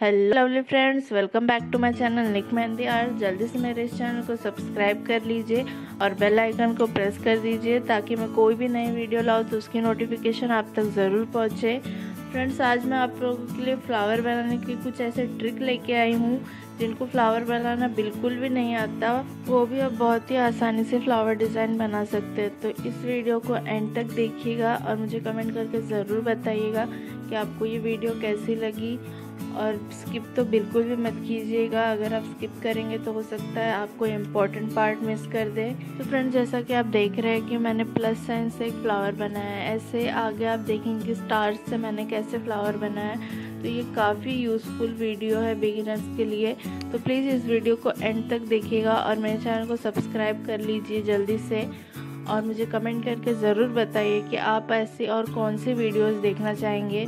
Hello lovely friends welcome back to my channel Nik Mehndi art जल्दी से मेरे इस चैनल को सब्सक्राइब कर लीजिए और बेल आइकन को प्रेस कर दीजिए ताकि मैं कोई भी नई वीडियो लाऊँ तो उसकी नोटिफिकेशन आप तक ज़रूर पहुँचे फ्रेंड्स आज मैं आप लोगों के लिए फ्लावर बनाने की कुछ ऐसे ट्रिक लेके आई हूँ जिनको फ्लावर बनाना बिल्कुल भी नहीं आता वो भी आप बहुत ही आसानी से फ्लावर डिज़ाइन बना सकते हैं तो इस वीडियो को एंड तक देखिएगा और मुझे कमेंट करके ज़रूर बताइएगा कि आपको ये वीडियो कैसी लगी और स्किप तो बिल्कुल भी मत कीजिएगा। अगर आप स्किप करेंगे तो हो सकता है आपको इम्पोर्टेंट पार्ट मिस कर दे। तो फ्रेंड जैसा कि आप देख रहे हैं कि मैंने प्लस साइन से एक फ्लावर बनाया है। ऐसे आगे आप देखेंगे स्टार्स से मैंने कैसे फ्लावर बनाया है। तो ये काफ़ी यूज़फुल वीडियो है बिगिनर्स के लिए। तो प्लीज़ इस वीडियो को एंड तक देखिएगा और मेरे चैनल को सब्सक्राइब कर लीजिए जल्दी से। और मुझे कमेंट करके ज़रूर बताइए कि आप ऐसी और कौन सी वीडियोस देखना चाहेंगे।